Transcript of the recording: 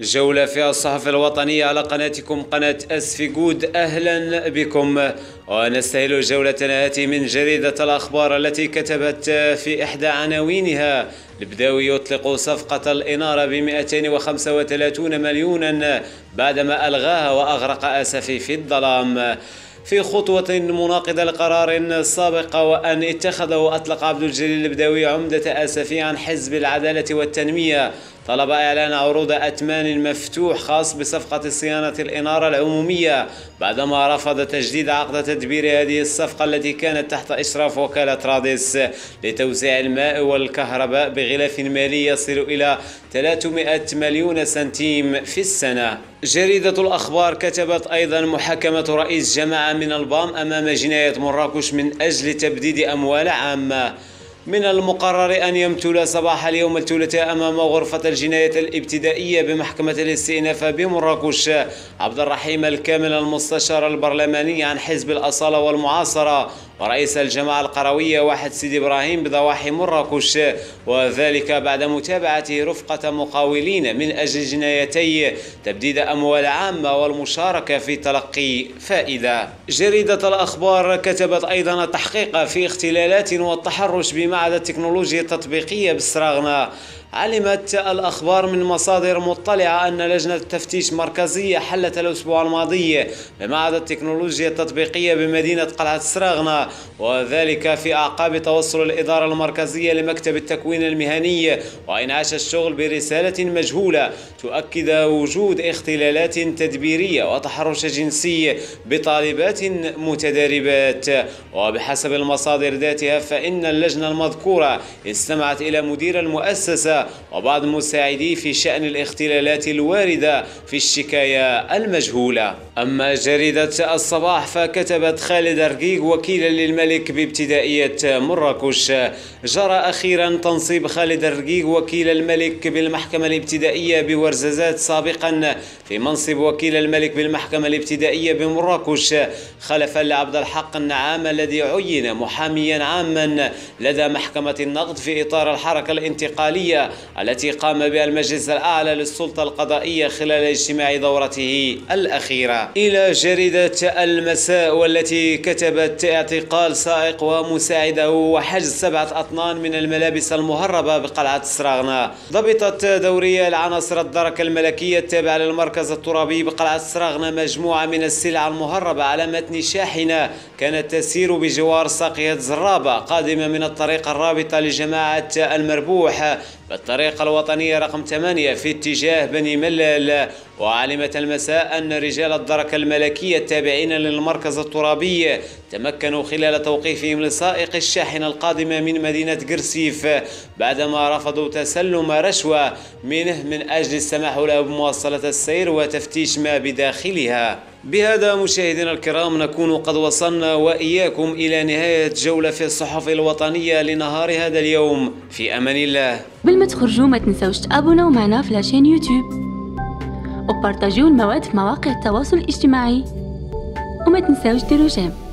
جولة في الصحف الوطنية على قناتكم قناة أسفيجود أهلا بكم. ونستهل جولتنا هذه من جريدة الأخبار التي كتبت في إحدى عناوينها. البداوي يطلق صفقة الإنارة ب 235 مليونا بعدما ألغاها وأغرق أسفي في الظلام. في خطوة مناقضة لقرار سابق وأن اتخذه أطلق عبد الجليل البداوي عمدة أسفي عن حزب العدالة والتنمية. طلب إعلان عروض أتمان مفتوح خاص بصفقة صيانة الإنارة العمومية بعدما رفض تجديد عقد تدبير هذه الصفقة التي كانت تحت إشراف وكالة راديس لتوزيع الماء والكهرباء بغلاف مالي يصل إلى 300 مليون سنتيم في السنة. جريدة الأخبار كتبت أيضا محاكمة رئيس جماعة من البام أمام جناية مراكش من أجل تبديد أموال عامة. من المقرر أن يمتل صباح اليوم الثلاثاء أمام غرفة الجناية الابتدائية بمحكمة الاستئناف بمراكش. عبد الرحيم الكامل المستشار البرلماني عن حزب الأصالة والمعاصرة ورئيس الجماعة القروية واحد سيدي إبراهيم بضواحي مراكش وذلك بعد متابعته رفقة مقاولين من أجل جنايتي تبديد أموال عامة والمشاركة في تلقي فائدة. جريدة الأخبار كتبت أيضا التحقيق في اختلالات والتحرش بمعهد التكنولوجيا التطبيقية بالسراغنة علمت الأخبار من مصادر مطلعة أن لجنة تفتيش مركزية حلت الأسبوع الماضي بمعهد التكنولوجيا التطبيقية بمدينة قلعة سراغنة وذلك في أعقاب توصل الإدارة المركزية لمكتب التكوين المهني وإنعاش الشغل برسالة مجهولة تؤكد وجود اختلالات تدبيرية وتحرش جنسي بطالبات متدربات. وبحسب المصادر ذاتها فإن اللجنة المذكورة استمعت إلى مدير المؤسسة وبعض مساعديه في شأن الاختلالات الواردة في الشكاية المجهولة. أما جريدة الصباح فكتبت خالد رقيق وكيلا للملك بابتدائية مراكش. جرى أخيرا تنصيب خالد رقيق وكيل الملك بالمحكمة الابتدائية بورزازات سابقا. في منصب وكيل الملك بالمحكمة الابتدائية بمراكش خلفا لعبد الحق النعام الذي عين محاميا عاما. لدى محكمة النقد في إطار الحركة الانتقالية التي قام بها المجلس الأعلى للسلطة القضائية خلال اجتماع دورته الأخيرة. إلى جريدة المساء والتي كتبت اعتقال سائق ومساعده وحجز سبعة أطنان من الملابس المهربة بقلعة سراغنا. ضبطت دورية العناصر الدرك الملكية التابعة للمركز الترابي بقلعة سراغنا مجموعة من السلع المهربة على متن شاحنة كانت تسير بجوار ساقية زرابة قادمة من الطريق الرابطة لجماعة المربوح. بالطريقة الوطنية رقم 8 في اتجاه بني ملال وعلمت المساء أن رجال الدرك الملكية التابعين للمركز الترابي تمكنوا خلال توقيفهم لسائق الشاحنة القادمة من مدينة قرسيف بعدما رفضوا تسلم رشوة منه من أجل السماح له بمواصلة السير وتفتيش ما بداخلها. بهذا مشاهدينا الكرام نكون قد وصلنا وإياكم إلى نهاية جولة في الصحف الوطنية لنهار هذا اليوم. في أمان الله. قبل ما تخرجوا ما تنسوش t'abonnاو معنا في la chaîne YouTube. و partageيو المواد في مواقع التواصل الاجتماعي. وما تنسوش ديروا j'aime.